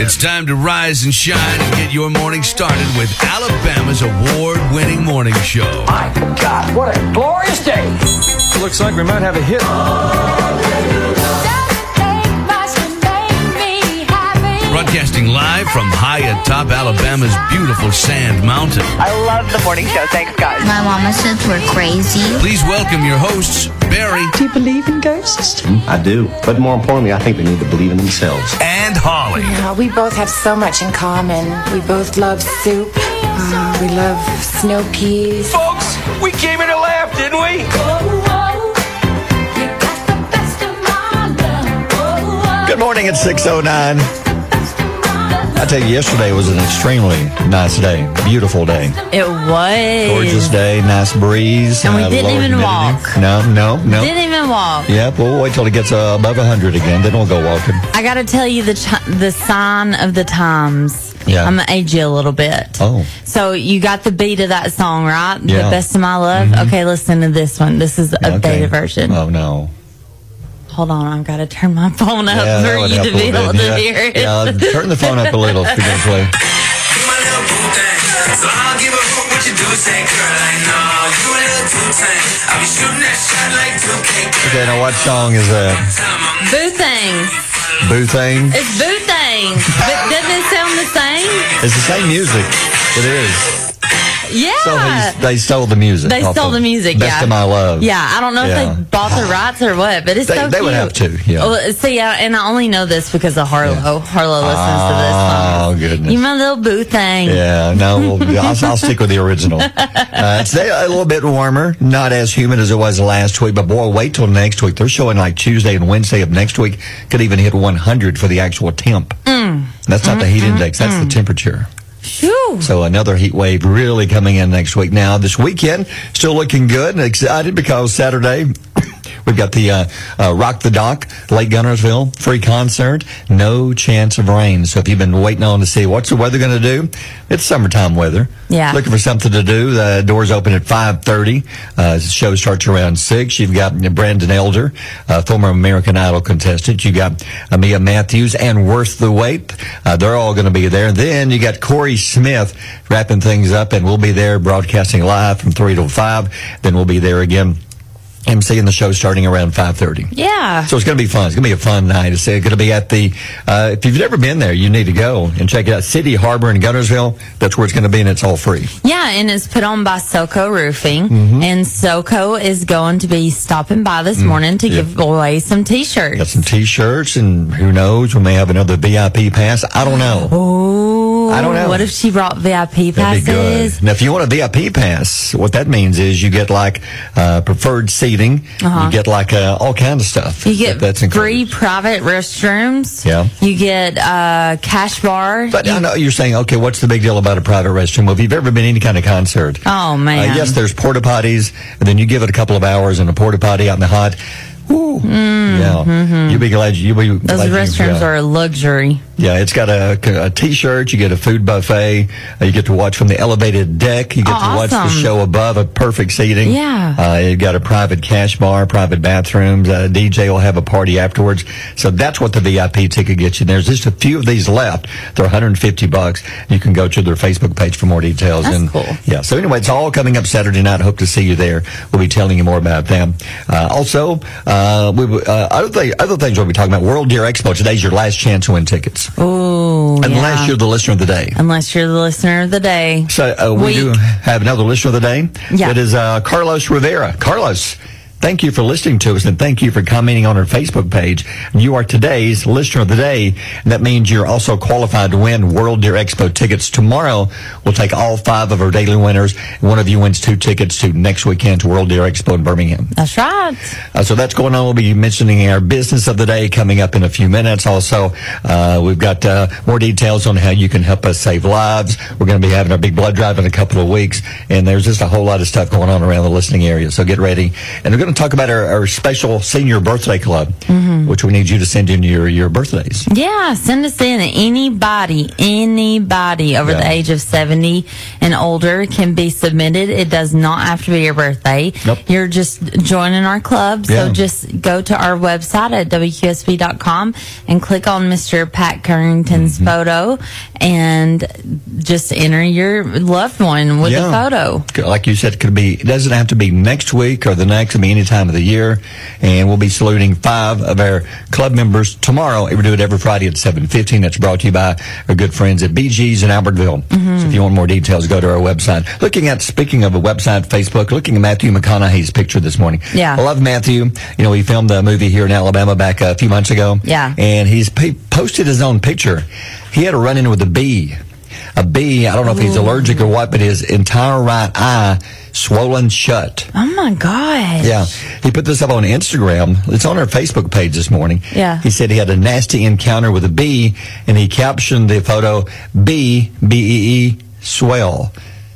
It's time to rise and shine and get your morning started with Alabama's award winning morning show. My God, what a glorious day! Looks like we might have a hit. Broadcasting live from high atop Alabama's beautiful Sand Mountain. I love the morning show. Thanks, guys. My mama says we're crazy. Please welcome your hosts, Barry Do you believe in ghosts? I do. But more importantly, I think they need to believe in themselves. and Holly. Yeah, we both have so much in common. We both love soup. Uh, we love snow peas. Folks, we came here to laugh, didn't we? Good morning. It's 609. I tell you, yesterday was an extremely nice day. Beautiful day. It was. Gorgeous day. Nice breeze. And we uh, didn't even humidity. walk. No, no, no. Didn't even walk. Yep, we'll wait till it gets uh, above 100 again. Then we'll go walking. I got to tell you the ch- the sign of the times. Yeah. I'm gonna age you a little bit. Oh. So you got the beat of that song, right? Yeah. Mm-hmm. The best of my love. Okay, listen to this one. This is the updated Okay. version. Oh, no. Hold on, I've got to turn my phone up Yeah, for you to be able bit. to yeah. hear it. Yeah, turn the phone up a little if you're going to play. Okay, now what song is that? Boo thing. Boo Thing? It's boo thing. but doesn't it sound the same? It's the same music. It is. Yeah. So he's, they stole the music. They stole the music. Best yeah. of My Love. Yeah, I don't know Yeah. if they bought the rights or what, but it's They- so they would have to, yeah. Well, see, yeah, and I only know this because of Harlow. Harlow listens to this song. Oh, goodness. You my little boo thing. Yeah, no, we'll, I'll, I'll stick with the original. Uh, today a little bit warmer, not as humid as it was last week, but boy, wait till next week. They're showing like Tuesday and Wednesday of next week could even hit 100 for the actual temp. Mm. That's not the heat mm-hmm. index, that's the mm-hmm. temperature. So another heat wave really coming in next week. Now this weekend, still looking good and excited because Saturday. We've got the uh, uh, Rock the Dock, Lake Guntersville, free concert, no chance of rain. So if you've been waiting on to see what's the weather going to do, it's summertime weather. Yeah. Looking for something to do. The doors open at 5.30. Uh, the show starts around 6. You've got Brandon Elder, uh, former American Idol contestant. You've got uh, Mia Matthews and Worth the Wait. Uh, they're all going to be there. And then you got Corey Smith wrapping things up, and we'll be there broadcasting live from 3 till 5. Then we'll be there again. MC in the show starting around 5.30. Yeah. So it's going to be fun. It's going to be a fun night. It's going to be at the, uh, if you've never been there, you need to go and check it out. City Harbor in Guntersville. That's where it's going to be and it's all free. Yeah, and it's put on by SoCo Roofing. Mm-hmm. And SoCo is going to be stopping by this morning to give away some t shirts. Mm. Got some t-shirts and who knows, we may have another VIP pass. I don't know. Ooh. I don't know. What if she brought VIP That'd be passes? good. Now, if you want a VIP pass, what that means is you get like uh, preferred seating. You get like uh, all kinds of stuff. Uh-huh. You get That- that's free private restrooms. Yeah. You get uh, cash bar. But You- I know you're saying, okay, what's the big deal about a private restroom? Well, if you've ever been to any kind of concert, Oh, man. Uh, yes, there's porta potties, and then you give it a couple of hours in a porta potty out in the hot. Woo. yeah, you'll be glad. You'll be Mm-hmm. Those glad you- restrooms yeah. are a luxury. Yeah, it's got a, a t-shirt. You get a food buffet. Uh, you get to watch from the elevated deck. You get Oh, to watch the show above a perfect seating. Yeah. Uh, you've got a private cash bar, private bathrooms. Uh, DJ will have a party afterwards. So that's what the VIP ticket gets you. There's just a few of these left. They're 150 bucks. You can go to their Facebook page for more details. That's and cool. Yeah. So anyway, it's all coming up Saturday night. Hope to see you there. We'll be telling you more about them. Uh, also, uh, we, uh, other, thing, other things we'll be talking about. World Deer Expo. Today's your last chance to win tickets. Ooh. Unless yeah. you're the listener of the day. Unless you're the listener of the day. So uh, we do have another listener of the day. Yeah. That is uh, Carlos Rivera. Carlos, thank you for listening to us and thank you for commenting on our Facebook page. You are today's listener of the day. And that means you're also qualified to win World Deer Expo tickets. Tomorrow, we'll take all five of our daily winners. One of you wins two tickets to next weekend's World Deer Expo in Birmingham. That's right. Uh, so that's going on. We'll be mentioning our business of the day coming up in a few minutes. Also, uh, we've got uh, more details on how you can help us save lives. We're going to be having our big blood drive in a couple of weeks, and there's just a whole lot of stuff going on around the listening area. So get ready. And we're going going to talk about our, our special senior birthday club, Mm-hmm. which we need you to send in your, your birthdays. Yeah, send us in. Anybody, anybody over Yeah. the age of 70 and older can be submitted. It does not have to be your birthday. Nope. You're just joining our club. So Yeah. just go to our website at WQSB.com and click on Mr. Pat Carrington's Mm-hmm. photo and just enter your loved one with a photo. Like you said, it could be. It doesn't have to be next week or the next. Can be any time of the year, and we'll be saluting five of our club members tomorrow. We do it every Friday at seven fifteen. That's brought to you by our good friends at BG's in Albertville. Mm-hmm. So if you want more details, go to our website. Looking at speaking of a website, Facebook. Looking at Matthew McConaughey's picture this morning. Yeah. I love Matthew. You know, he filmed a movie here in Alabama back a few months ago. Yeah. and he's he posted his own picture. He had a run in with a bee. A bee, I don't know if he's allergic or what, but his entire right eye swollen shut. Oh my gosh. Yeah. He put this up on Instagram. It's on our Facebook page this morning. Yeah. He said he had a nasty encounter with a bee, and he captioned the photo, bee, B-E-E, swell,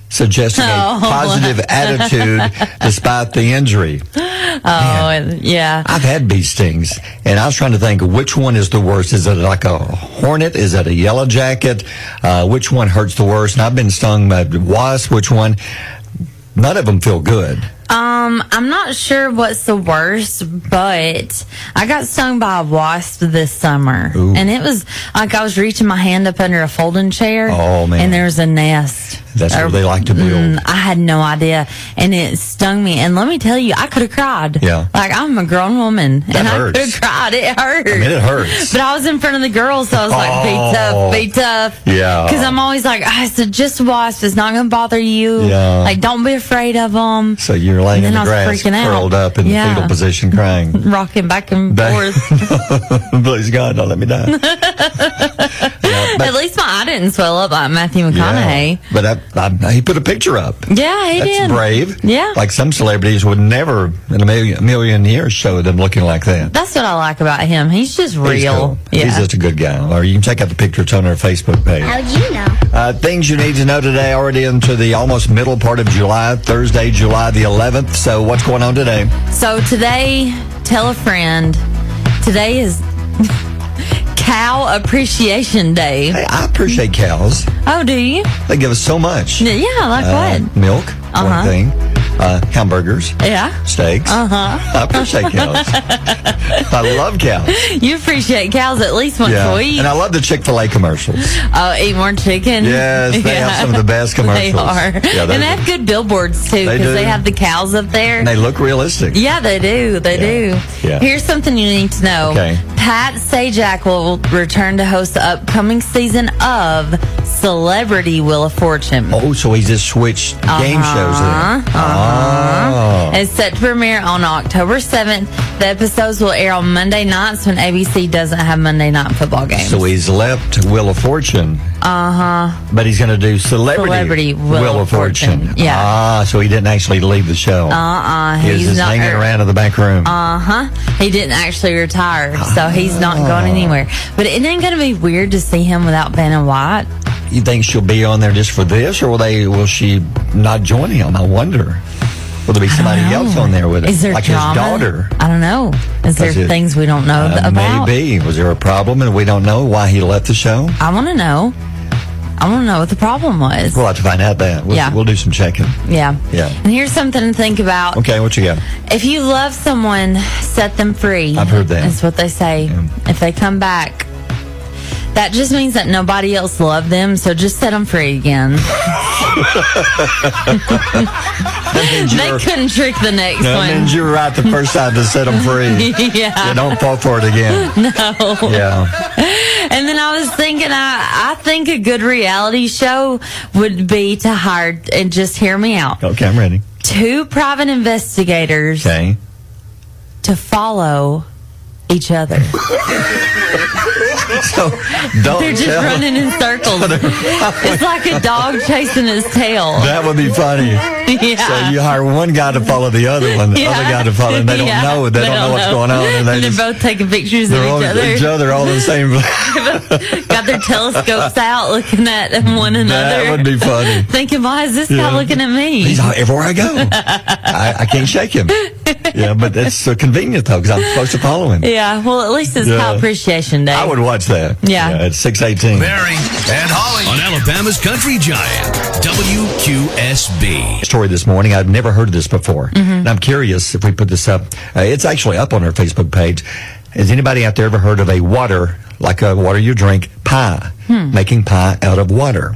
suggesting Oh. a positive attitude despite the injury. Oh, yeah. I've had bee stings, and I was trying to think which one is the worst. Is it like a hornet? Is it a yellow jacket? Uh, which one hurts the worst? And I've been stung by wasp. Which one? None of them feel good. Um, I'm not sure what's the worst, but I got stung by a wasp this summer, Ooh. and it was like I was reaching my hand up under a folding chair. Oh, man. And there was a nest. That's where they like to build. Mm, I had no idea, and it stung me. And let me tell you, I could have cried. Yeah. like I'm a grown woman, That and hurts. I could have cried. It hurt. I mean, it hurts. But I was in front of the girls, so I was like, Oh. "Be tough, be tough." Yeah. Because I'm always like, "I said, just wasp. It's not going to bother you. Yeah. Like, don't be afraid of them." So you're laying And in the grass, freaking out. curled up in Yeah. the fetal position, crying. rocking back and Back- forth. Please God, don't let me die. Yeah, but- At least my eye didn't swell up like Matthew McConaughey. Yeah. But I, I, he put a picture up. Yeah, he That's did. brave. Yeah. Like some celebrities would never in a million, million years show them looking like that. That's what I like about him. He's just real. He's, cool. Yeah. He's just a good guy. Or you can check out the picture. It's on our Facebook page. How'd you know? Uh, things you need to know today, already into the almost middle part of July, Thursday, July the 11th. So what's going on today? so today, tell a friend. Today is Cow Appreciation Day. Hey, I appreciate cows. Oh, do you? They give us so much. Yeah, like Uh, what? Milk, Uh-huh. one thing. Uh, hamburgers, Yeah. steaks. Uh-huh. I appreciate cows. I love cows. You appreciate cows at least once Yeah. a week. And I love the Chick fil A commercials. Oh, eat more chicken. Yes, they have some of the best commercials. They are. Yeah, and they have good billboards too because do. they have the cows up there. And they look realistic. Yeah, they do. They Yeah. do. Yeah. Here's something you need to know. Okay. Pat Sajak will return to host the upcoming season of Celebrity Wheel of Fortune. Oh, so he's just switched game shows then. It's set to premiere on October 7th. The episodes will air on Monday nights when ABC doesn't have Monday night football games. So he's left Wheel of Fortune. Uh huh. But he's going to do Celebrity, Celebrity Wheel of Fortune. Yeah. Ah, so he didn't actually leave the show. uh-uh. he was He's just not hanging around in the back room. Uh-huh. He didn't actually retire, so he's not going anywhere. But it ain't going to be weird to see him without Vanna White. you think she'll be on there just for this, or will they? Will she not join him? I wonder. Will there be somebody else on there with him, Is there like drama? his daughter? I don't know. Is there it- things we don't know Uh, about? maybe was there a problem and we don't know why he left the show? I want to know. I want to know what the problem was. We'll have to find out that. We'll, Yeah. we'll do some checking. yeah. Yeah. And here's something to think about. Okay, what you got? If you love someone, set them free. I've heard that. That's what they say. Yeah. If they come back, that just means that nobody else loved them, so just set them free again. They couldn't trick the next that one. means you were right the first time to set them free. yeah. You don't fall for it again. No. Yeah. And then I was thinking, I, I think a good reality show would be to hire, and just hear me out, Okay, I'm ready. two private investigators Okay. to follow each other. So don't They're just tell running in circles. it's like a dog chasing his tail. That would be funny. yeah. So you hire one guy to follow the other one, the Yeah. other guy to follow, and they don't Yeah. know. They, don't, know what's going on, and they And just, they're both taking pictures of each other. each other all in the same. Got their telescopes out looking at one another. that would be funny. Thinking, why is this Yeah. guy looking at me? He's everywhere I go. I, I can't shake him. yeah, but it's so convenient though because I'm supposed to follow him. Yeah, well, at least it's Yeah. Cow Appreciation Day. I would watch that. Yeah. at six eighteen. Barry and Holly on Alabama's Country Giant, WQSB. story this morning. I've never heard of this before. And I'm curious if we put this up. Uh, it's actually up on our Facebook page. Has anybody out there ever heard of a water, like a water you drink, pie? Making pie out of water.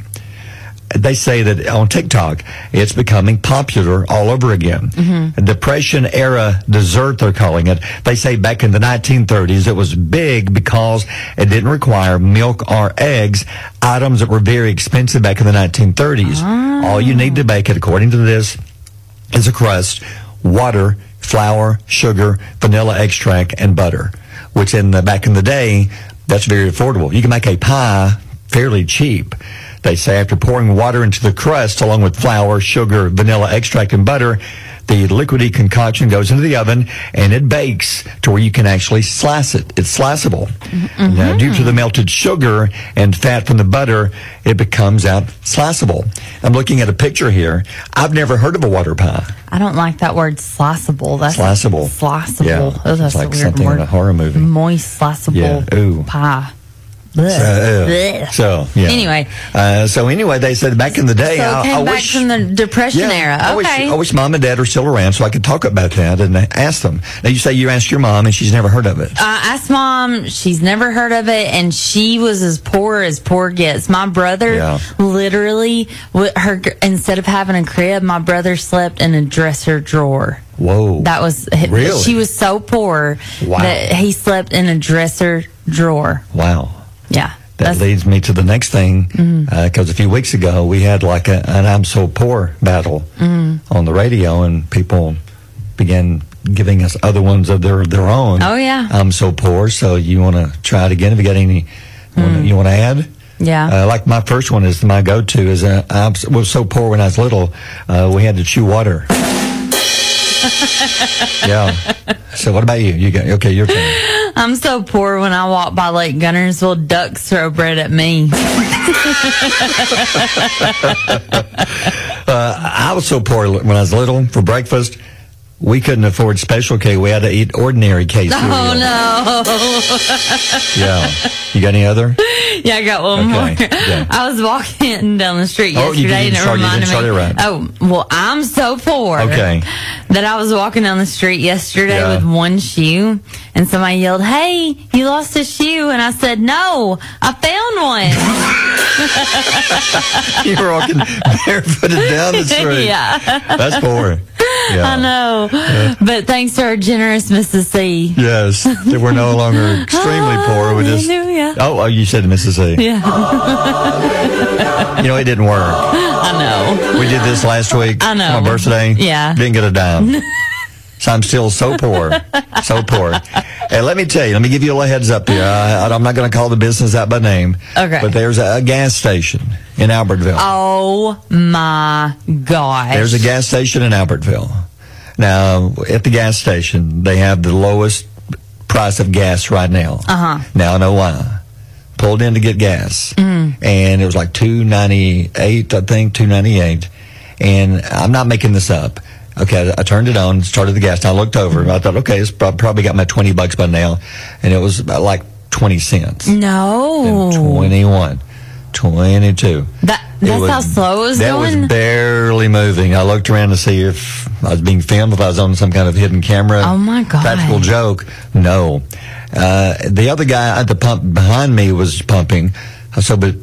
They say that on TikTok, it's becoming popular all over again. A Depression era dessert, they're calling it. They say back in the 1930s, it was big because it didn't require milk or eggs, items that were very expensive back in the 1930s. Ah. All you need to bake it, according to this, is a crust, water, flour, sugar, vanilla extract, and butter. Which in the back in the day, that's very affordable. You can make a pie fairly cheap. They say after pouring water into the crust along with flour, sugar, vanilla extract, and butter, the liquidy concoction goes into the oven and it bakes to where you can actually slice it. It's sliceable. Now, mm-hmm. due to the melted sugar and fat from the butter, it becomes out sliceable. I'm looking at a picture here. I've never heard of a water pie. I don't like that word sliceable. That's Sliceable. Sliceable. Yeah, Oh, that's it's like something in a horror movie. Moist sliceable Yeah, ooh. pie. Blech. So yeah. Anyway. uh, so anyway, they said back in the day, So I, came I back wish from the Depression yeah, era. I wish, Okay. I wish mom and dad are still around so I could talk about that and ask them. Now you say you asked your mom and she's never heard of it. I asked mom. She's never heard of it, and she was as poor as poor gets. My brother, Yeah. literally, her instead of having a crib, my brother slept in a dresser drawer. Whoa. That was Really? She was so poor Wow. that he slept in a dresser drawer. wow. Yeah, That Mm-hmm. leads me to the next thing, because a few weeks ago we had like a, an "I'm so poor" battle Mm-hmm. on the radio, and people began giving us other ones of their their own. Oh, yeah. I'm so poor. So you want to try it again? Have you got any? wanna- You want to add? Mm. Yeah. Uh, like my first one is my go-to is uh, I was so poor when I was little, uh, we had to chew water. yeah. So what about you? You got okay? Your turn. I'm so poor when I walk by Lake Guntersville, ducks throw bread at me. Uh, I was so poor when I was little for breakfast. We couldn't afford special K. We had to eat ordinary K cereal. Oh no! Yeah. You got any other? Yeah, I got one Okay, more. yeah. I was walking down the street Oh, yesterday, and it start- reminded me. right. Oh, well, I'm so poor. Okay. That I was walking down the street yesterday Yeah. with one shoe, and somebody yelled, "Hey, you lost a shoe!" And I said, "No, I found one." You were walking barefooted down the street. yeah, That's poor. Yeah. I know. But thanks to our generous Mrs. C. Yes. That we're no longer extremely poor. We just. Oh, oh, you said Mrs. C. Yeah, You know, it didn't work. I know. We did this last week. I know. My birthday. Yeah. Didn't get a dime. so I'm still so poor. So poor. And let me tell you, let me give you a little heads up here. I, I'm not going to call the business out by name. Okay. But there's a, a gas station in Albertville. Oh my gosh. There's a gas station in Albertville. Now, at the gas station, they have the lowest price of gas right now. Uh-huh. Now I know why. Pulled in to get gas, Mm. and it was like two ninety eight, I think, two ninety eight. And I'm not making this up. Okay, I, I turned it on, started the gas. And I looked over, and I thought, okay, it's prob- probably got my twenty bucks by now, and it was about like twenty cents. no. And 21, 22. That that's was- how slow it was that going. was barely moving. I looked around to see if I was being filmed, if I was on some kind of hidden camera. Oh, my God. Practical joke. No. Uh, the other guy at the pump behind me was pumping. So, but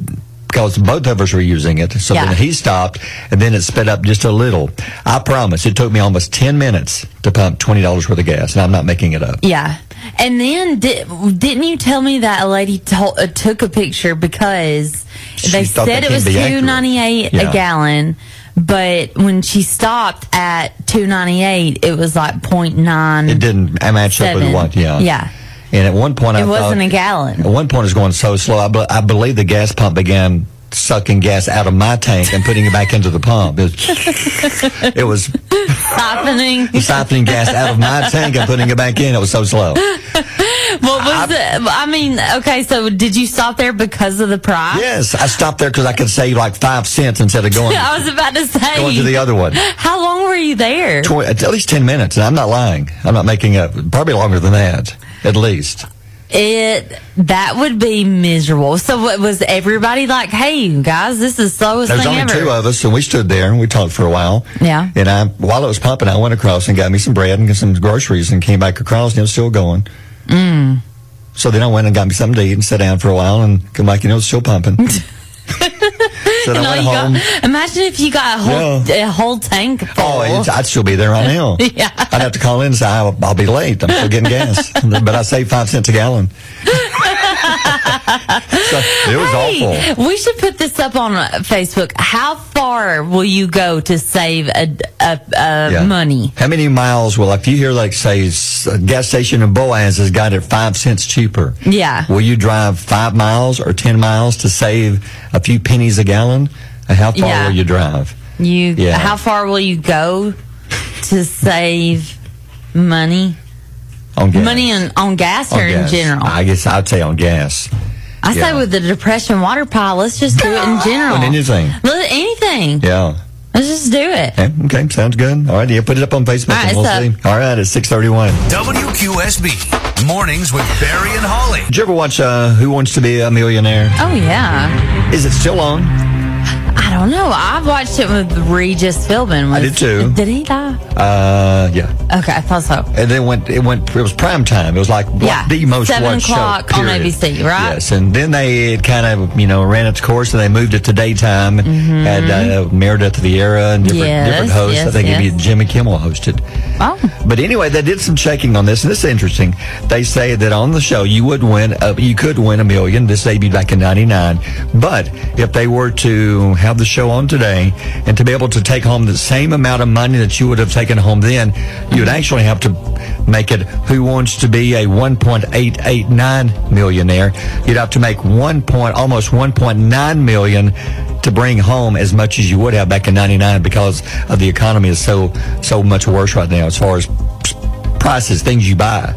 because both of us were using it, so Yeah. then he stopped, and then it sped up just a little. I promise, it took me almost ten minutes to pump twenty dollars worth of gas, and I'm not making it up. yeah. And then did, didn't you tell me that a lady told, uh, took a picture because She they said it was two ninety eight Yeah. a gallon, but when she stopped at two ninety eight, it was like point nine. It didn't match up with what, yeah. Yeah. And at one point, I It wasn't thought- a gallon. At one point, it was going so slow. I, be- I believe the gas pump began sucking gas out of my tank and putting it back into the pump. It was, it was Siphoning. siphoning gas out of my tank and putting it back in. It was so slow. What was it? I mean, okay, so did you stop there because of the price? Yes, I stopped there because I could save like five cents instead of going I was about to say. going to the other one. How long were you there? Tw- at least ten minutes, and I'm not lying. I'm not making up. Probably longer than that, at least. It that would be miserable. So what, was everybody like, "Hey guys, this is slowest There's thing only ever"? two of us, and we stood there and we talked for a while. Yeah. And I, while it was pumping, I went across and got me some bread and some groceries, and came back across, and it was still going. Mm. So then I went and got me something to eat and sat down for a while, and come back, and it was still pumping. so then I went home. got- imagine if you got a whole a whole tank full. Oh, it's, I'd still be there right now. Yeah. I'd have to call in and say, I'll, I'll be late. I'm still getting gas. but I saved five cents a gallon. it was Hey, awful. We should put this up on uh, Facebook. How far will you go to save a, a, a Yeah. money? How many miles will, if you hear, like, say, a gas station in Boaz has got it five cents cheaper? Yeah. Will you drive five miles or 10 miles to save a few pennies a gallon? How far Yeah. will you drive? You Yeah. how far will you go to save money? On gas. Money on, on gas On or in general? I, I guess I'd say on gas. I say with the depression water pile, let's just do it in general. On anything. Let- anything. Yeah. Let's just do it. Okay, okay, sounds good. All right, yeah, put it up on Facebook All right, and we'll so- see. All right, it's 631. WQSB. Mornings with Barry and Holly. Did you ever watch uh, Who Wants to Be a Millionaire? Oh yeah. Is it still on? I don't know. I watched it with Regis Philbin. Was, I did too. Did he die? Uh, yeah. Okay, I thought so. And then went it went it was prime time. It was like, like Yeah, the most 7 watched o'clock show. on. ABC, right? Yes, and then they it kind of you know ran its course and they moved it to daytime. Mm-hmm. Had uh, Meredith Vieira and different. Yes, different hosts. I yes, think yes. Jimmy Kimmel hosted. Oh. But anyway, they did some checking on this, and this is interesting. They say that on the show you would win, uh, you could win a million. This debuted back in '99. But if they were to have the show on today and to be able to take home the same amount of money that you would have taken home then, you would actually have to make it. Who wants to be a 1.889 millionaire? You'd have to make one point, almost 1.9 million to bring home as much as you would have back in 99 because of the economy is so so much worse right now as far as prices things you buy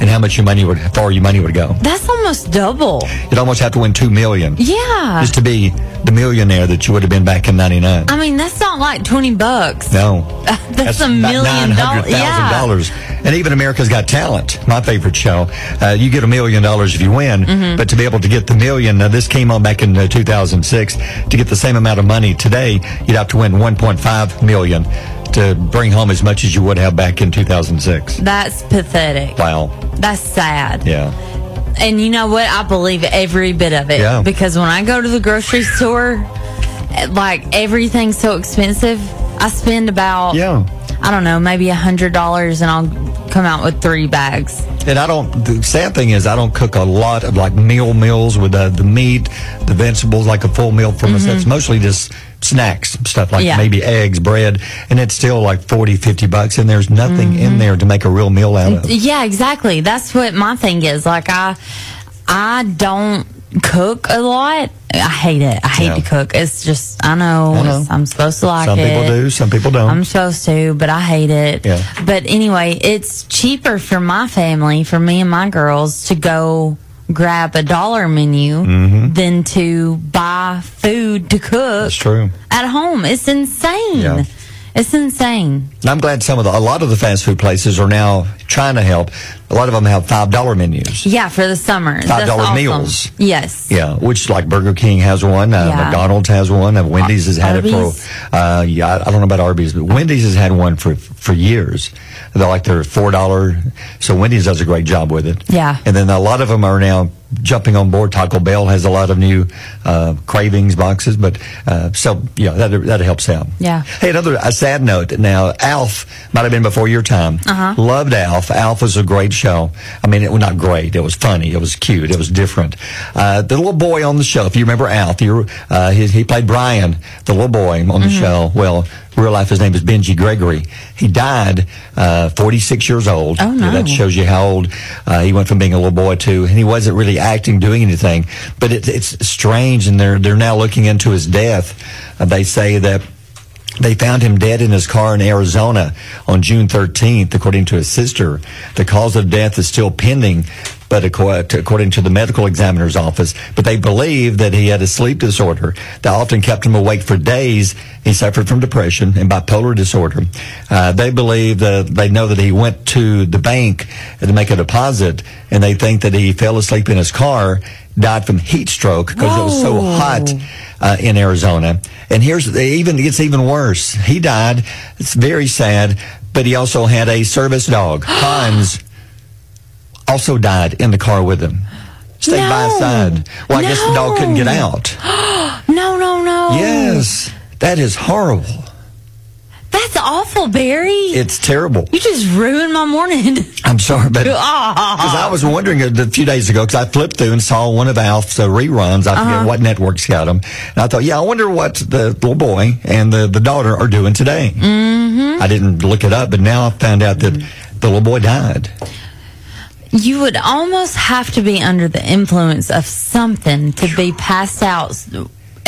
and how much your money would how far your money would go That's almost double. you'd almost have to win 2 million Yeah. just to be the millionaire that you would have been back in 99 I mean, that's not like 20 bucks. no That's, a million dollars. $900,000 Yeah. and even America's Got Talent my favorite show uh, you get a million dollars if you win Mm-hmm. but to be able to get the million now this came on back in uh, 2006 to get the same amount of money today you'd have to win 1.5 million to bring home as much as you would have back in 2006 That's pathetic. wow That's sad. yeah And you know what? I believe every bit of it. Yeah. Because when I go to the grocery store, like everything's so expensive, I spend about, yeah I don't know, maybe a $100 and I'll come out with three bags. And I don't. The sad thing is, I don't cook a lot of like meal meals with uh, the meat, the vegetables, like a full meal for myself. It's mostly just snacks, stuff like. Yeah. maybe eggs, bread, and it's still like 40, 50 bucks, and there's nothing Mm-hmm. in there to make a real meal out of. Yeah, exactly. That's what my thing is. Like I, I don't cook a lot. I hate it. I hate Yeah. to cook. It's just I know, I. I'm supposed to like Some it. people do, some people don't. I'm supposed to, but I hate it. Yeah. But anyway, it's cheaper for my family, for me and my girls, to go grab a dollar menu Mm-hmm. than to buy food to cook That's true. at home. It's insane. Yeah. It's insane. And I'm glad some of the, a lot of the fast food places are now trying to help. A lot of them have five dollar menus. Yeah, for the summer. $5 That's awesome. meals. Yes. Yeah, which like Burger King has one, uh, Yeah. McDonald's has one, uh, Wendy's has had Arby's? it for. Uh, yeah, I don't know about Arby's, but Wendy's has had one for for years. They're like they're four dollar. So Wendy's does a great job with it. Yeah. and then a lot of them are now jumping on board. Taco Bell has a lot of new uh, cravings boxes, but uh, so yeah, that that helps out. Yeah. Hey, another a sad note. Now, Alf might have been before your time. Uh-huh. Loved Alf. Alf was a great show. I mean, it was not great. It was funny. It was cute. It was different. Uh, the little boy on the show, if you remember Alf, uh, he, he played Brian, the little boy on the Mm-hmm. show. Well, real life, his name is Benji Gregory. He died uh, 46 years old. Oh, no. that shows you how old uh, he went from being a little boy to, and he wasn't really acting, doing anything. But it, it's strange, and they're they're now looking into his death. Uh, they say that They found him dead in his car in Arizona on June 13th, according to his sister. The cause of death is still pending, but according to the medical examiner's office, but they believe that he had a sleep disorder that often kept him awake for days. He suffered from depression and bipolar disorder. Uh, they believe that they know that he went to the bank to make a deposit, and they think that he fell asleep in his car, died from heat stroke because it was so hot uh, in Arizona. And here's even it gets even worse. He died. It's very sad. But he also had a service dog, Hans, also died in the car with him. Stayed by his side. Well, I guess the dog couldn't get No. out. No, no, no. Yes, that is horrible. That's awful, Barry. It's terrible. you just ruined my morning. I'm sorry, but because Ah. I was wondering a, few days ago because I flipped through and saw one of Alf's uh, reruns. I Uh-huh. forget what networks got them, and I thought, yeah, I wonder what the little boy and the, the daughter are doing today. Mm-hmm. I didn't look it up, but now I found out that the little boy died. You would almost have to be under the influence of something to be passed out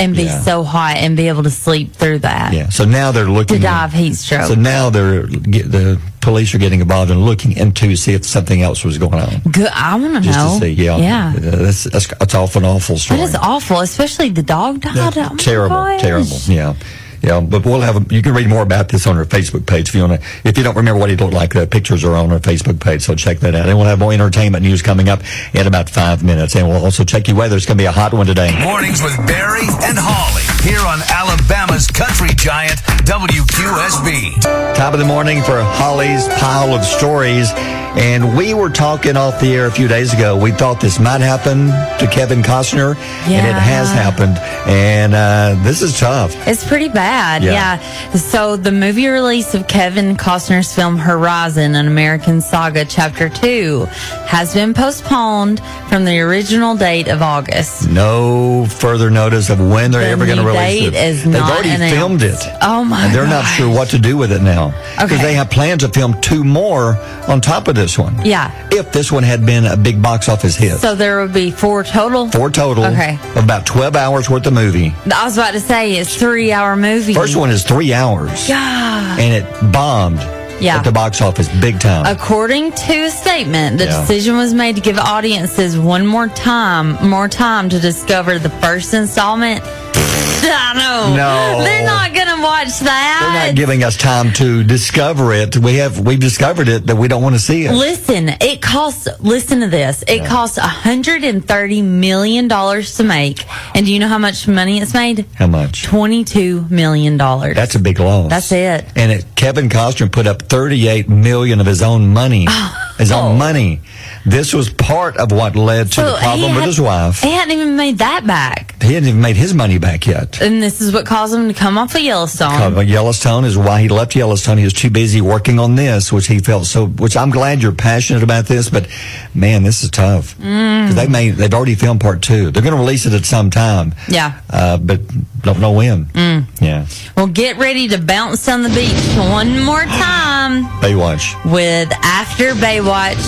and be Yeah. so hot and be able to sleep through that. Yeah. So now they're looking To die of heat stroke. So now they're the police are getting involved and looking into see if something else was going on. Good. I want to Just know. to see, yeah, Yeah. Uh, that's that's, that's awful, an awful story. That is awful, especially the dog died. Oh terrible, terrible. Yeah. Yeah, but we'll have. You can read more about this on our Facebook page if you want to. If you don't remember what he looked like, the pictures are on our Facebook page, so check that out. And we'll have more entertainment news coming up in about five minutes, and we'll also check your weather. It's going to be a hot one today. Mornings with Barry and Holly here on Alabama's country giant WQSB. Top of the morning for Holly's pile of stories. And we were talking off the air a few days ago. We thought this might happen to Kevin Costner, and it has happened. And uh, this is tough. It's pretty bad, Yeah. yeah. So the movie release of Kevin Costner's film Horizon, an American Saga, Chapter Two, has been postponed from the original date of August. No further notice of when they're The ever going to release date it. is They've already announced. filmed it. Oh, my And they're not sure what to do with it now because Okay. they have plans to film two more on top of this one. Yeah. If this one had been a big box office hit. So there would be four total. Four total. Okay. About twelve hours worth of movie. I was about to say it's three hour movie. First one is three hours. Yeah. And it bombed Yeah. at the box office big time. According to a statement, the Yeah. decision was made to give audiences one more time, more time to discover the first installment. I know. No. they're not gonna watch that. They're not giving us time to discover it. We have we've discovered it that we don't want to see it. Listen, it costs. Listen to this. It costs hundred and thirty million dollars to make, and do you know how much money it's made? How much? Twenty-two million dollars. That's a big loss. That's it. And it, Kevin Costner put up 38 million of his own money. Oh. his own oh. money. This was part of what led to the problem with his wife. He hadn't even made that back, He hadn't even made his money back yet. and this is what caused him to come off of Yellowstone. Yellowstone is why he left Yellowstone. He was too busy working on this, which he felt so. Which I'm glad you're passionate about this, but man, this is tough. Mm. They made they've already filmed part two. They're going to release it at some time. Yeah. uh, but don't know when. Mm. Yeah, Well, get ready to bounce on the beach one more time Baywatch. with After Baywatch,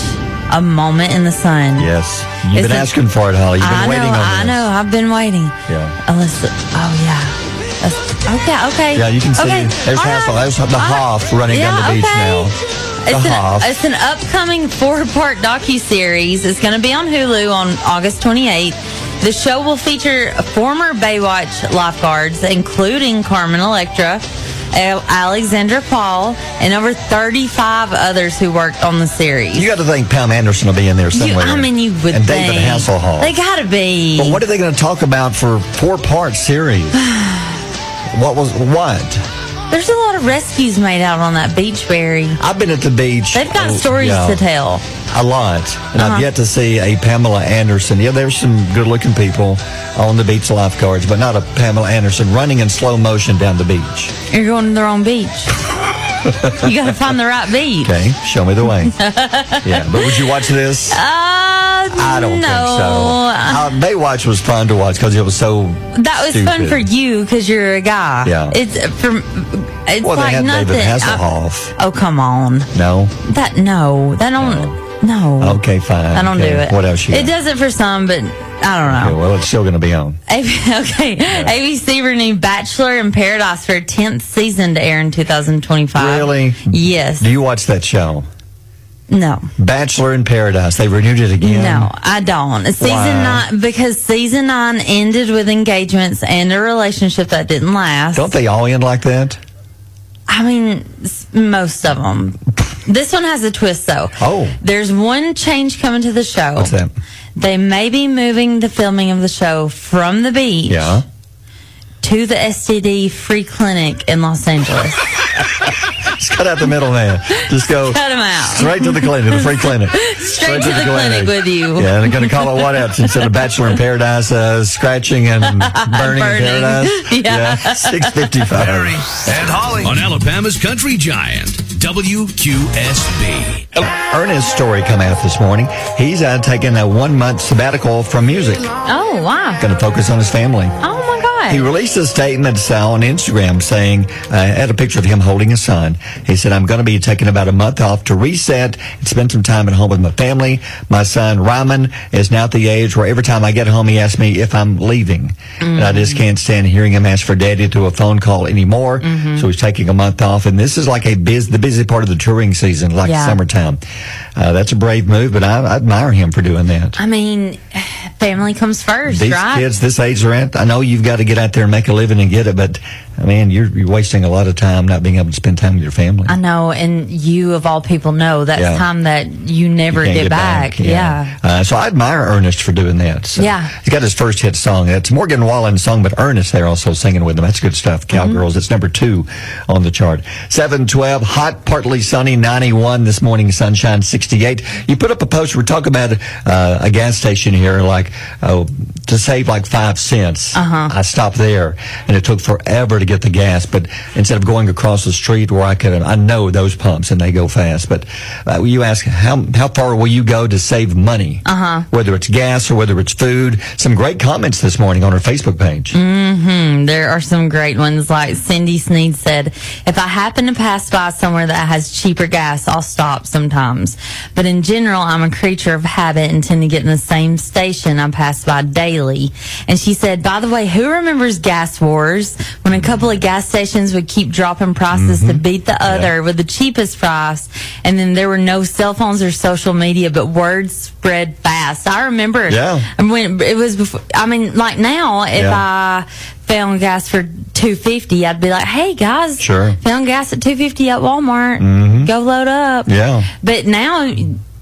A Moment in the Sun. Yes, you've It's been a- asking for it, Holly. You've been I know, waiting on I this. know. I've been waiting. Yeah. Oh, Alyssa, oh yeah. Okay, okay. Yeah, you can see okay. there's all Hassel. right. There's the right. Hoff running down the Yeah, beach now. The It's Hoff. an, it's an upcoming four-part docu-series. It's going to be on Hulu on August 28th. The show will feature former Baywatch lifeguards, including Carmen Electra, Alexandra Paul, and over 35 others who worked on the series. You got to think Pam Anderson will be in there You- somewhere. I mean, you would and think. David Hasselhoff. They got to be. But what are they going to talk about for four part series? what was what? There's a lot of rescues made out on that beach, Barry. I've been at the beach. They've got oh, stories yeah, to tell. A lot, and Uh-huh. I've yet to see a Pamela Anderson. Yeah, there's some good-looking people on the beach lifeguards, but not a Pamela Anderson running in slow motion down the beach. You're going to the wrong beach. you got to find the right beach. Okay, show me the way. yeah, but would you watch this? Uh, I don't no. think so. Uh, Baywatch was fun to watch because it was so. That was fun for you because you're a guy. Yeah. It's from. It's Well, they like had nothing. David I- Hasselhoff. oh come on. No. That no. That don't. No. Okay, fine. I don't Okay. do it. What else you It does it for some, but I don't know. Okay, well, it's still going to be on. okay, ABC renewed Bachelor in Paradise for a 10th season to air in 2025. Really? Yes. Do you watch that show? No. Bachelor in Paradise. They renewed it again. No, I don't. Season Why? nine because season nine ended with engagements and a relationship that didn't last. Don't they all end like that? I mean, most of them. This one has a twist, though. Oh. There's one change coming to the show. What's that? They may be moving the filming of the show from the beach Yeah. To the STD free clinic in Los Angeles. Just cut out the middleman. Just go Cut 'em out. straight to the clinic, the free clinic. Straight to the clinic with you. Yeah, they're going to call it what else instead of Bachelor in Paradise, uh, scratching and burning, in Burning. paradise. Yeah. six fifty Barry five. and Holly on Alabama's Country Giant, WQSB. Ernest's story come out this morning. He's uh, taking a one month sabbatical from music. Oh, wow. Going to focus on his family. Oh, He released a statement on Instagram saying, uh, had a picture of him holding a son. He said, I'm going to be taking about a month off to reset and spend some time at home with my family. My son, Ryman, is now at the age where every time I get home, he asks me if I'm leaving. And I just can't stand hearing him ask for daddy through a phone call anymore. So he's taking a month off. And this is like a biz- the busy part of the touring season, like Yeah. summertime. Uh, that's a brave move, but I, I admire him for doing that. I mean, family comes first, These right? kids this age they're at, I know you've got to get out there and make a living and get it, but I mean, you're, you're wasting a lot of time not being able to spend time with your family. I know, and you of all people know that's Yeah. time that you never You can't get, back. Yeah. Uh, so I admire Ernest for doing that. So Yeah. He's got his first hit song. It's Morgan Wallen's song, but Ernest there also singing with him. That's good stuff. Mm-hmm. Cowgirls. It's number two on the chart. 712, hot, partly sunny, 91 this morning, sunshine, 68. You put up a post. We're talking about uh, a gas station here, like, oh, to save like five cents. Uh-huh. I stopped there, and it took forever to get the gas. But instead of going across the street where I could, I know those pumps and they go fast. But uh, you ask how how far will you go to save money? Uh huh. Whether it's gas or whether it's food. Some great comments this morning on our Facebook page. Mm, There are some great ones. Like Cindy Sneed said, if I happen to pass by somewhere that has cheaper gas, I'll stop sometimes. But in general, I'm a creature of habit and tend to get in the same station I pass by daily. And she said, by the way, who remembers gas wars when a couple of gas stations would keep dropping prices to mm-hmm. beat the other with the cheapest price? And then there were no cell phones or social media, but words spread fast. I remember Yeah. when it was before, I mean, like now, if Yeah. I found gas for two fifty, I'd be like, "Hey guys, Sure. found gas at two fifty at Walmart. Mm-hmm. Go load up." Yeah. But now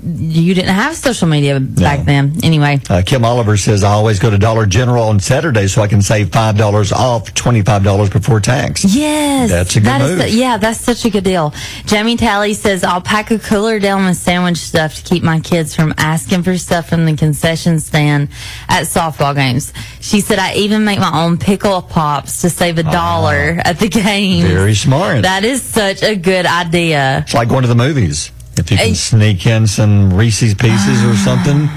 you didn't have social media back then. Anyway, Uh, Kim Oliver says I always go to Dollar General on Saturday so I can save five dollars off, twenty five dollars before tax. yes, That's a good that move. the- yeah, that's such a good deal. Jamie Talley says I'll pack a cooler down with sandwich stuff to keep my kids from asking for stuff from the concession stand at softball games. She said I even make my own pickle pops to save a dollar at the game. Ah. Very smart. That is such a good idea. It's like going to the movies. If you can sneak in some Reese's Pieces or something.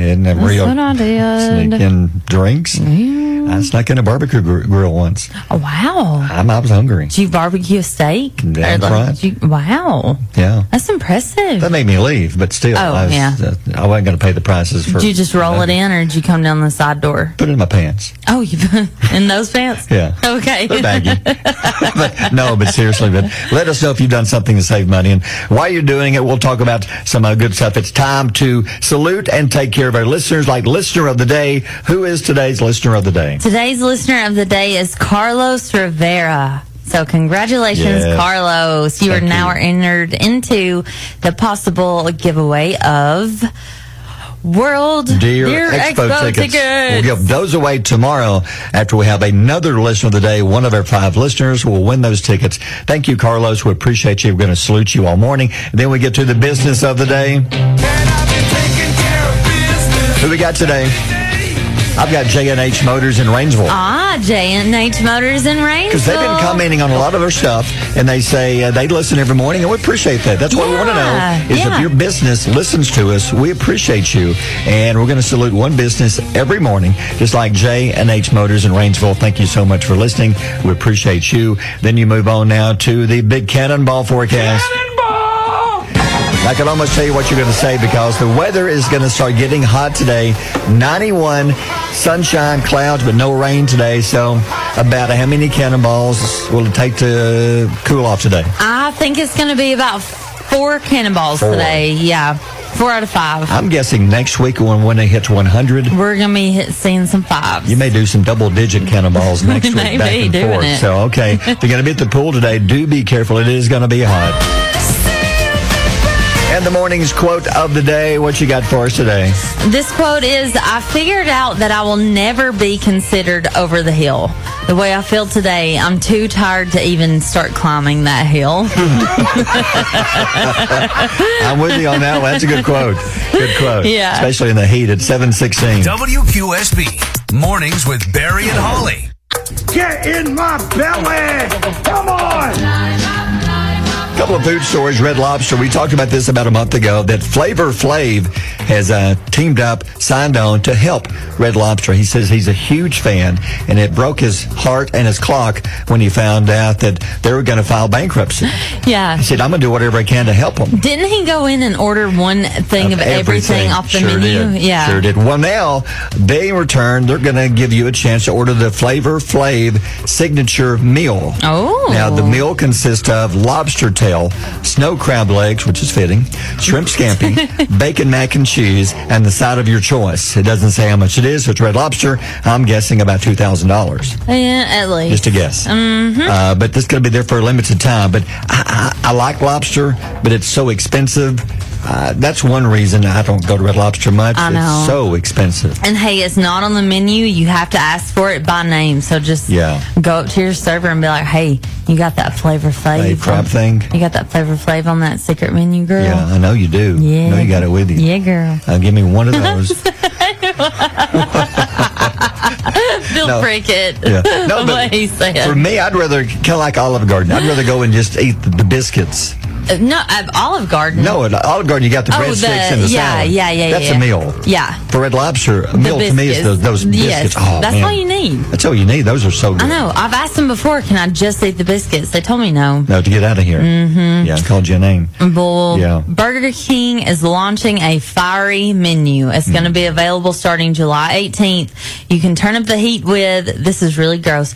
And a that's real what I did. sneak in drinks. I snuck in a barbecue gr- grill once. Oh, wow. I'm, I was hungry. Did you barbecue a steak? That's like, right. you- wow. Yeah. That's impressive. That made me leave, but still, Oh, I, was, yeah. uh, I wasn't going to pay the prices for Did you just roll it in or did you come down the side door? Put it in my pants. Oh, you in those pants? Yeah. Okay. They're baggy. but, no, but seriously, but let us know if you've done something to save money. And while you're doing it, we'll talk about some uh, good stuff. It's time to salute and take care of our listeners, like listener of the day. Who is today's listener of the day? Today's listener of the day is Carlos Rivera. So congratulations, Yes. Carlos. You Thank are now you. entered into the possible giveaway of World Deer, Deer Expo, tickets. We'll give those away tomorrow after we have another listener of the day. One of our five listeners will win those tickets. Thank you, Carlos. We appreciate you. We're going to salute you all morning. And then we get to the business of the day. Who we got today? I've got J&H Motors in Rainsville. Ah, J&H Motors in Rainsville. Because they've been commenting on a lot of our stuff, and they say uh, they listen every morning, and we appreciate that. That's what we want to know is yeah. if your business listens to us, we appreciate you, and we're going to salute one business every morning, just like J and H Motors in Rainsville. Thank you so much for listening. We appreciate you. Then you move on now to the big cannonball forecast. I can almost tell you what you're going to say because the weather is going to start getting hot today. 91, sunshine, clouds, but no rain today. So, about how many cannonballs will it take to cool off today? I think it's going to be about four cannonballs Four. today. Yeah, four out of five. I'm guessing next week when when it hits 100, We're going to be hit, seeing some fives. you may do some double-digit cannonballs next week back and doing forth. it. So, okay, if you're going to be at the pool today, do be careful. It is going to be hot. And the morning's quote of the day. What you got for us today? This quote is I figured out that I will never be considered over the hill. The way I feel today, I'm too tired to even start climbing that hill. I'm with you on that one. That's a good quote. Good quote. Yeah. Especially in the heat at 716. WQSB. Mornings with Barry and Holly. Get in my belly! Come on! Couple of food stories. Red Lobster. We talked about this about a month ago that Flavor Flav has uh, teamed up, signed on to help Red Lobster. He says he's a huge fan, and it broke his heart and his clock when he found out that they were going to file bankruptcy. yeah. He said, "I'm going to do whatever I can to help them." Didn't he go in and order one thing of, everything, off the sure menu? Did. Yeah. Sure did. Well, now they return, they're going to give you a chance to order the Flavor Flav signature meal. Oh. Now, the meal consists of lobster tail, snow crab legs, which is fitting, shrimp scampi, bacon mac and cheese, and the side of your choice. It doesn't say how much it is, so it's red lobster. I'm guessing about $2,000 Yeah, at least. just a guess. Mm-hmm. Uh, but this is going to be there for a limited time. But I, I, I like lobster, but it's so expensive. Uh, that's one reason I don't go to Red Lobster much. I know. It's so expensive. And hey, it's not on the menu. You have to ask for it by name. So just Yeah. go up to your server and be like, "Hey, you got that flavor flav? Hey, crab thing? You got that flavor flav on that secret menu, girl? Yeah, I know you do. Yeah. I know you got it with you. Yeah, girl. Uh, give me one of those. Bill No. Prickett. yeah. No, but for me, I'd rather kind of like Olive Garden. I'd rather go and just eat the biscuits. No, uh, Olive Garden. No, at Olive Garden, you got the Oh, breadsticks the- and the yeah, salad. yeah, yeah, yeah. That's yeah. a meal. Yeah. For Red Lobster, a meal to me is those, those biscuits. biscuits. Oh, That's man. all you need. That's all you need. Those are so good. I know. I've asked them before, can I just eat the biscuits? They told me no. No, to get out of here. Mm-hmm. Yeah, I called you a name. Well, Yeah. Burger King is launching a fiery menu. It's going to be available starting July 18th. You can turn up the heat with, this is really gross,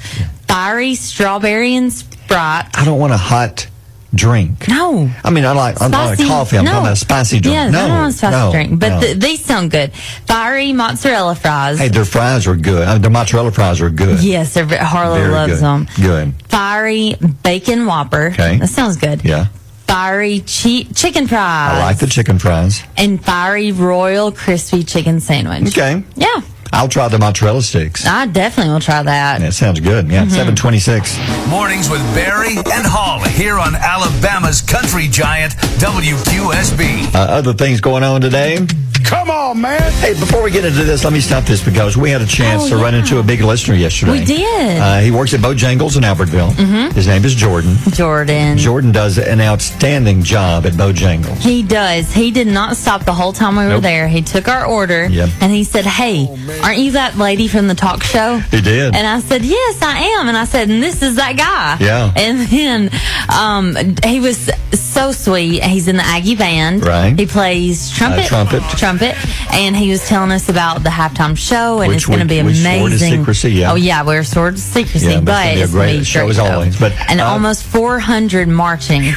fiery strawberry and Sprite. I don't want a hot drink. No. I mean, I like, I like coffee. I'm no. talking about a spicy drink. Yeah, no, I don't want a spicy no, drink. But no. th- these sound good. Fiery mozzarella fries. hey, their fries are good. I mean, their mozzarella fries are good. yes, they're, Harlow Very loves good. them. Good. Fiery bacon whopper. Okay. That sounds good. Yeah. Fiery che- chicken fries. I like the chicken fries. And fiery royal crispy chicken sandwich. Okay. Yeah. I'll try the mozzarella sticks. I definitely will try that. That sounds good. Yeah, Mm-hmm. 726. Mornings with Barry and Holly here on Alabama's country giant WQSB. Uh, other things going on today. Come on, man! Hey, before we get into this, let me stop this because we had a chance Oh, to run into a big listener yesterday. We did. Uh, he works at Bojangles in Albertville. Mm-hmm. His name is Jordan. Jordan. Jordan does an outstanding job at Bojangles. He does. He did not stop the whole time we were Nope. there. He took our order Yep. and he said, Hey, aren't you that lady from the talk show? He did. And I said, Yes, I am. And I said, And this is that guy. Yeah. And then um, he was so sweet. He's in the Aggie band. Right. He plays trumpet. Uh, trumpet. Trumpet. And he was telling us about the halftime show and Which it's going to be amazing. to secrecy, yeah. Oh, yeah. We're swords to secrecy. Yeah, but it's gonna be a great show as always. But, and uh, almost 400 marching.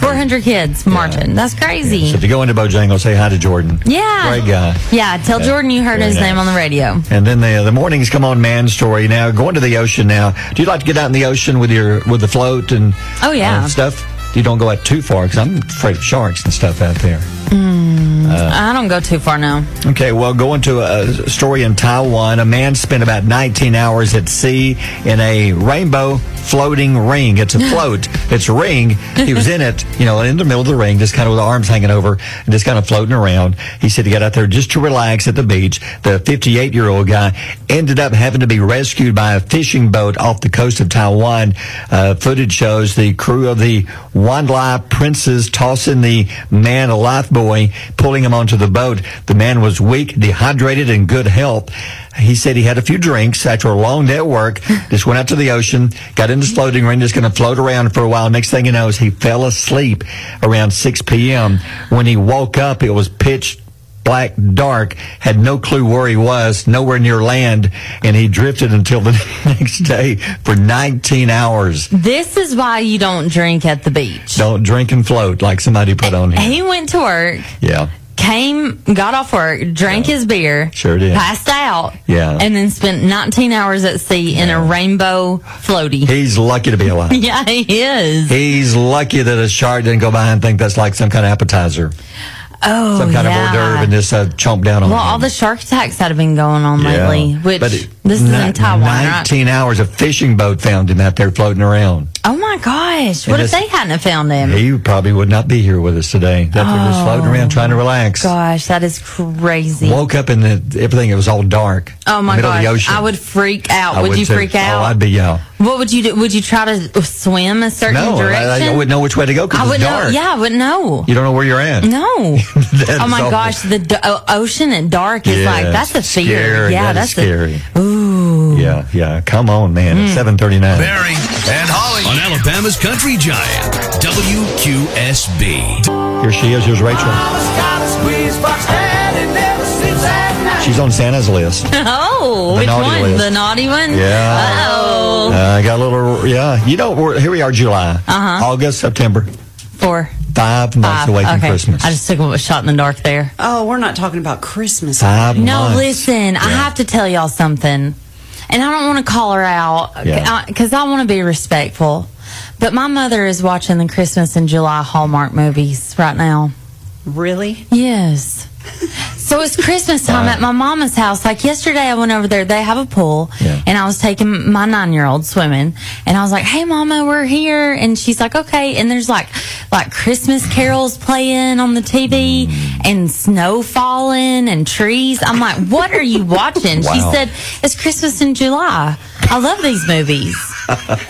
400 kids marching. That's crazy. So if you go into Bojangles, say hi to Jordan. Yeah. Great guy. Yeah, tell Yeah. Jordan you heard Very his name on the radio. And then the the mornings come on man story. Now going to the ocean. Now, do you like to get out in the ocean with your with the float and Oh, yeah. uh, stuff? You don't go out too far because I'm afraid of sharks and stuff out there. I don't go too far now. Okay, well, going to a story in Taiwan. A man spent about 19 hours at sea in a rainbow floating ring. It's a float. it's a ring. He was in it, you know, in the middle of the ring, just kind of with arms hanging over and just kind of floating around. He said he got out there just to relax at the beach. The 58 year old guy ended up having to be rescued by a fishing boat off the coast of Taiwan. Uh, footage shows the crew of the Wanlai Princess tossing the man, a life buoy, pulling him onto the boat. The man was weak, dehydrated, and good health. He said he had a few drinks after a long day at work, just went out to the ocean, got in his floating ring, just going to float around for a while. Next thing he knows, he fell asleep around 6 p.m. When he woke up, it was pitch black dark, had no clue where he was, nowhere near land, and he drifted until the next day for 19 hours. This is why you don't drink at the beach. Don't drink and float like somebody put on here. He went to work, Yeah. came, got off work, drank his beer, Sure did. passed out, Yeah. and then spent 19 hours at sea in a rainbow floaty. He's lucky to be alive. yeah, he is. He's lucky that a shark didn't go by and think that's like some kind of appetizer, oh, some kind yeah. of hors d'oeuvre, and just uh, chomp down on well, him. all the shark attacks that have been going on Yeah. lately, which But it- this is ni- in Taiwan, right? 19 hours. A fishing boat found him out there floating around. Oh my gosh! What And if they hadn't have found him? He probably would not be here with us today. That they're just floating around trying to relax. Gosh, that is crazy. Woke up and the, everything, it was all dark. oh my gosh, of the ocean. I would freak out. I would, you too. freak out? Oh, I'd be out. What would you do? Would you try to swim a certain No, I, direction? I wouldn't know which way to go I because it's would dark. know. Yeah, I wouldn't know. You don't know where you're at. No. Oh my awful. gosh, the d- o- ocean at dark is Yeah, like that's a fear. Scary. Yeah, That is that's a- scary. Ooh. Yeah, yeah. Come on, man. Hmm. It's 739. Barry and Holly on Alabama's Country Giant, WQSB. Here she is. Here's Rachel. She's on Santa's list. Oh, The which naughty one? list. The naughty one? Yeah. Oh, Uh, I got a little, yeah. You know, we're, here we are, July, uh-huh. August, September. four, Five months five. away from okay. Christmas. I just took a shot in the dark there. Oh, we're not talking about Christmas. Five No, months. listen, I have to tell y'all something. And I don't want to call her out Yeah. because I, want to be respectful. But my mother is watching the Christmas in July Hallmark movies right now. Really? Yes. So it's Christmas time at my mama's house. Like yesterday, I went over there. They have a pool, Yeah. and I was taking my nine-year-old swimming. And I was like, "Hey, mama, we're here." And she's like, "Okay." And there's like, like Christmas carols playing on the TV, mm. and snow falling, and trees. I'm like, "What are you watching?" She said, "It's Christmas in July." I love these movies,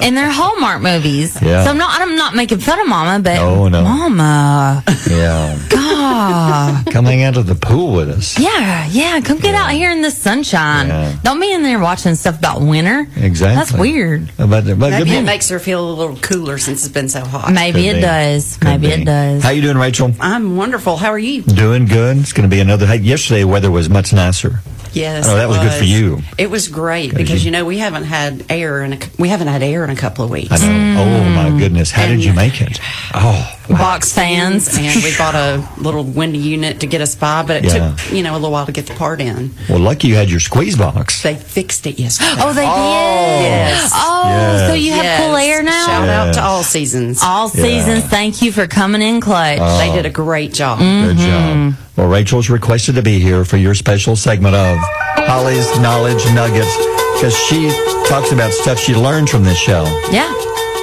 and they're Hallmark movies. Yeah. So I'm not, I'm not making fun of mama, but No, no. mama, Yeah. God. Come hang out at the pool with us. Yeah, yeah. Come get out here in the sunshine. Yeah. Don't be in there watching stuff about winter. Exactly. That's weird. But, but Maybe it makes her feel a little cooler since it's been so hot. Maybe Could it be. does. Could Maybe be. it does. How you doing, Rachel? I'm wonderful. How are you? Doing good. It's going to be another. Hey, yesterday the weather was much nicer. Yes. Oh, that it was good for you. It was great 'Cause because you- you know we haven't had air in a we haven't had air in a couple of weeks. I know. Oh my goodness! How did you make it? Oh, Box fans. and we bought a little windy unit to get us by, but it Yeah. took you know a little while to get the part in. well, lucky you had your squeeze box. They fixed it yesterday. Oh, they did. Yes. Oh, Yes. so you have Yes. cool air now. Shout out to all seasons. All seasons. Thank you for coming in clutch. they did a great job. Good Mm-hmm. job. Well, Rachel's requested to be here for your special segment of Holly's Knowledge Nuggets because she talks about stuff she learned from this show. yeah.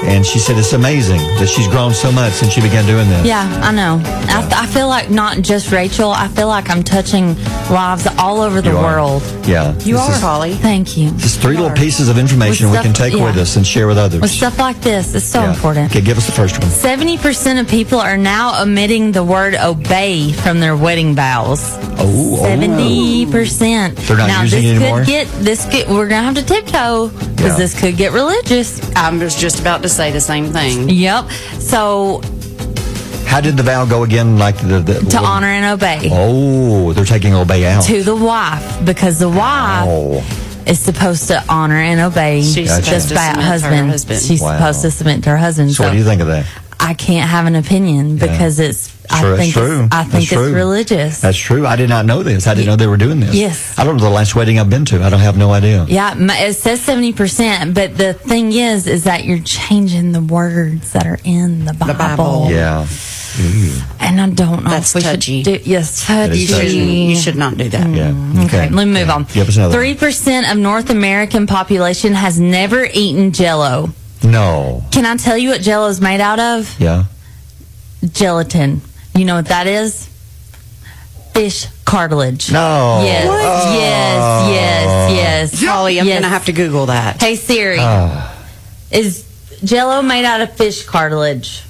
And she said it's amazing that she's grown so much since she began doing this. Yeah, I know. I, I feel like not just Rachel. I feel like I'm touching lives all over the world. Yeah. You This are is- Holly. Thank you. Just three little pieces of information With we can stuff- take with us and share with others. With stuff like this, it's so Yeah. important. Okay, give us the first one. 70% of people are now omitting the word obey from their wedding vows. Oh, oh. 70%. They're not now, using this it anymore? Could get, this could, we're going to have to tiptoe because Yeah. this could get religious. I was just about to say the same thing. Yep. So, How did the vow go again? Like the, the to honor and obey Oh, they're taking obey out. to the wife because the wife Oh, is supposed to honor and obey She's Gotcha. supposed the to submit to her husband. husband. She's Wow. supposed to submit to her husband. so what do you think of that? I can't have an opinion because it's. True, I think that's true. It's, I That's think it's true. religious. That's true. I did not know this. I didn't know they were doing this. Yes. I don't know the last wedding I've been to. I don't have no idea. Yeah, m- it says seventy percent, but the thing is, is that you're changing the words that are in the Bible. The Bible. Yeah. and I don't know That's if we touchy. should do. Yes, touchy. You shouldn't. You should not do that. Mm, yeah. Okay, let me move Yeah. on. Give another. Three percent of North American population has never eaten Jello. No. Can I tell you what Jello is made out of? Yeah. Gelatin. You know what that is? Fish cartilage. No. Yes, yes, yes, yes. Holly, I'm Yes. going to have to Google that. Hey Siri, Ah. is Jello made out of fish cartilage?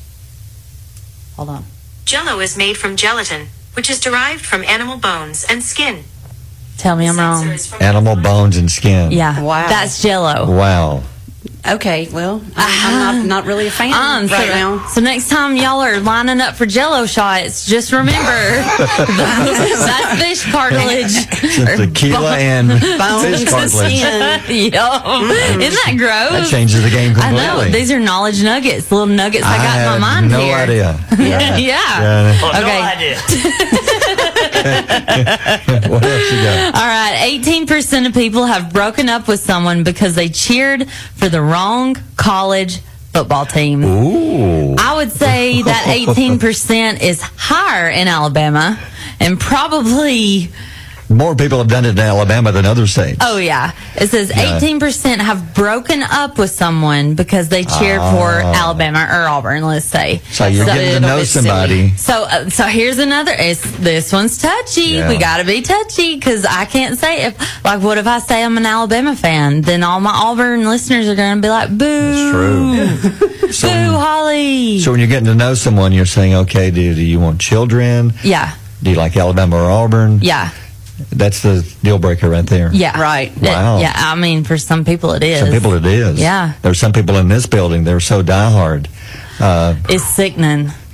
Hold on. Jello is made from gelatin, which is derived from animal bones and skin. Tell me I'm wrong. Animal bones and skin. Yeah. Wow. That's Jello. Wow. Okay, well, I'm, I'm not, not really a fan Um, right so, now. so next time y'all are lining up for Jello shots, just remember that's fish cartilage. Some tequila and fish and cartilage. skin. Yum. Isn't that gross? That changes the game I completely. know. These are knowledge nuggets, little nuggets I, got in my mind no here. idea. Yeah. Yeah. Okay. what else you got? All right. 18% of people have broken up with someone because they cheered for the wrong college football team. Ooh. I would say that 18% is higher in Alabama and probably, More people have done it in Alabama than other states. oh yeah, it says Yeah. 18% have broken up with someone because they cheered for Alabama or Auburn, let's say. so you're That's a getting to know bit silly. somebody. So, uh, so here's another. It's, this one's touchy. Yeah. We got to be touchy because I can't say if, like, what if I say I'm an Alabama fan? Then all my Auburn listeners are going to be like, "Boo, True. so, boo, Holly." so when you're getting to know someone, you're saying, okay, do, do you want children? yeah, Do you like Alabama or Auburn? yeah, That's the deal breaker right there. yeah. Right. Wow. Yeah, I mean, for some people it is. Some people it is. Yeah. There's some people in this building, they're so diehard. Uh, it's sickening.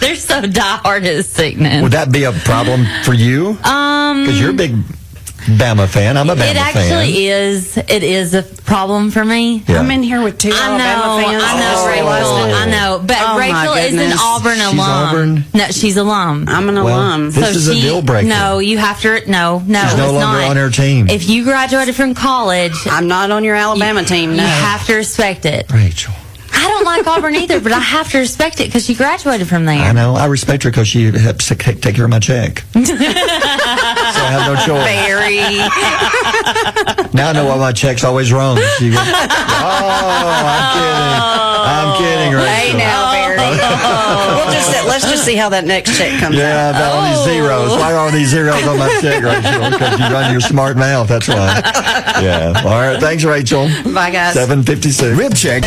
They're so diehard, it's sickening. would that be a problem for you? um, Because you're a big Bama fan. I'm a Bama fan. it fan. actually is. It is a problem for me. Yeah. I'm in here with two I Alabama know, fans. Oh. I know, just Rachel. realized. I know, but Oh, Rachel is an. Auburn She's alum. Auburn? No, she's alum. I'm an Well, alum. this is a deal breaker. No, you have to. No, no, She's no longer not. on her team. If you graduated from college, I'm not on your Alabama team. you have to respect it. Rachel. I don't like Auburn either, but I have to respect it because she graduated from there. I know. I respect her because she helps to take take care of my check. so I have no choice. Barry. Now I know why my check's always wrong. She goes, oh, I'm kidding. I'm kidding, Rachel. Hey now, oh, Barry. we'll just let's just see how that next check comes Yeah, out. about all these oh. zeros. Why are all these zeros on my check, Rachel? Because you run your smart mouth. That's why. Yeah. All right. Thanks, Rachel. Bye, guys. 756. Rib check.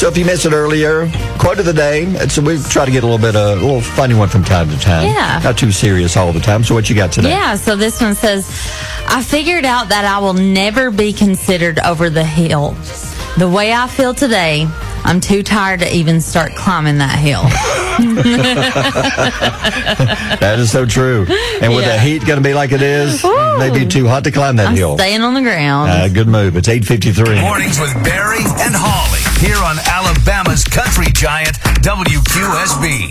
So if you missed it earlier, quote of the day. And so we try to get a little bit uh, a little funny one from time to time. Yeah. Not too serious all the time. So what you got today? Yeah, so this one says, I figured out that I will never be considered over the hill. The way I feel today, I'm too tired to even start climbing that hill. That is so true. And with Yeah. the heat going to be like it is, it may be too hot to climb that I'm hill. staying on the ground. Uh, good move. It's 853. Mornings with Barry and Holly here on Alabama's country giant WQSB.